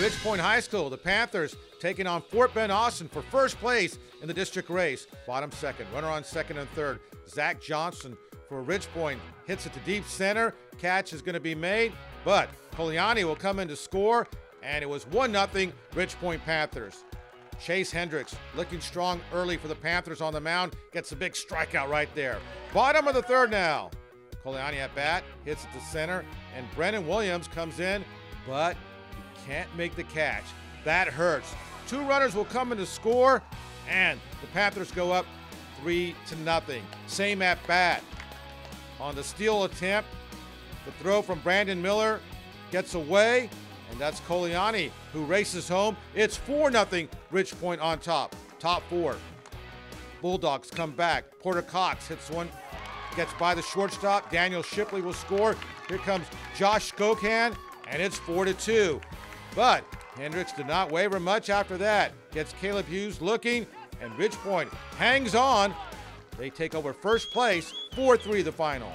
Ridgepoint High School, the Panthers taking on Fort Bend Austin for first place in the district race. Bottom second, runner on second and third. Zach Johnson for Ridgepoint hits it to deep center. Catch is going to be made, but Coliani will come in to score, and it was 1 0 Ridgepoint Panthers. Chase Hendrix looking strong early for the Panthers on the mound, gets a big strikeout right there. Bottom of the third now. Coliani at bat, hits it to center, and Brennan Williams comes in, but can't make the catch. That hurts. Two runners will come in to score, and the Panthers go up three to nothing. Same at bat. On the steal attempt, the throw from Brandon Miller gets away, and that's Coliani who races home. It's 4 0 Ridgepoint on top. Top four. Bulldogs come back. Porter Cox hits one, gets by the shortstop. Daniel Shipley will score. Here comes Josh Skokan, and it's 4 to 2. But Hendrix did not waver much after that. Gets Caleb Hughes looking, and Ridgepoint hangs on. They take over first place, 4 3 the final.